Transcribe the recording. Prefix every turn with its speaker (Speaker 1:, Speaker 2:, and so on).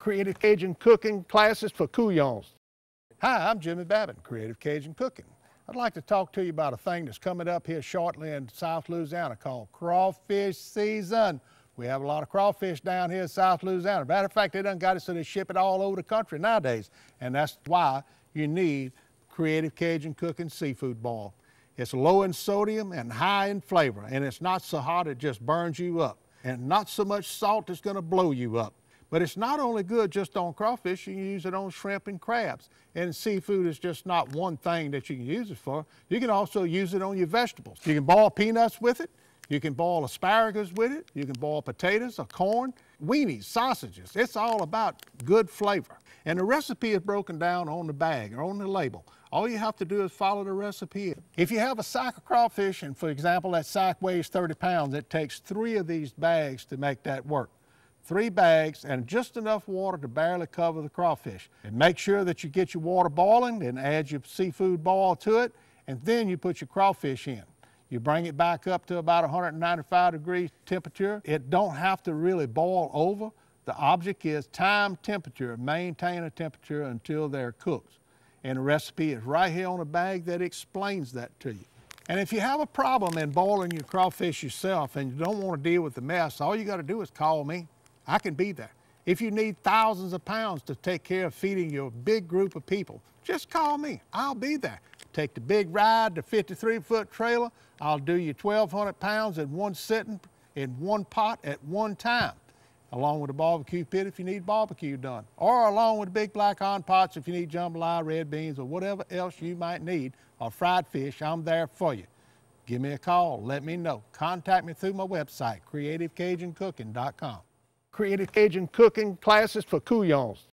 Speaker 1: Creative Cajun Cooking Classes for Couyons. Hi, I'm Jimmy Babin, Creative Cajun Cooking. I'd like to talk to you about a thing that's coming up here shortly in South Louisiana called crawfish season. We have a lot of crawfish down here in South Louisiana. Matter of fact, they done got it so they ship it all over the country nowadays. And that's why you need Creative Cajun Cooking Seafood Boil. It's low in sodium and high in flavor, and it's not so hot it just burns you up. And not so much salt that's gonna blow you up. But it's not only good just on crawfish, you can use it on shrimp and crabs. And seafood is just not one thing that you can use it for. You can also use it on your vegetables. You can boil peanuts with it. You can boil asparagus with it. You can boil potatoes or corn, weenies, sausages. It's all about good flavor. And the recipe is broken down on the bag or on the label. All you have to do is follow the recipe. If you have a sack of crawfish, and for example, that sack weighs 30 pounds, it takes three of these bags to make that work three bags, and just enough water to barely cover the crawfish. And make sure that you get your water boiling, and add your seafood boil to it, and then you put your crawfish in. You bring it back up to about 195 degrees temperature. It don't have to really boil over. The object is time temperature, maintain a temperature until they're cooked. And the recipe is right here on the bag that explains that to you. And if you have a problem in boiling your crawfish yourself and you don't want to deal with the mess, all you got to do is call me. I can be there. If you need thousands of pounds to take care of feeding your big group of people, just call me. I'll be there. Take the big ride, the 53-foot trailer. I'll do you 1,200 pounds in one sitting, in one pot at one time, along with a barbecue pit if you need barbecue done, or along with big black iron pots if you need jambalaya, red beans, or whatever else you might need, or fried fish, I'm there for you. Give me a call, let me know. Contact me through my website, creativecajuncooking.com. Creative Cajun Cooking Classes for Couyons.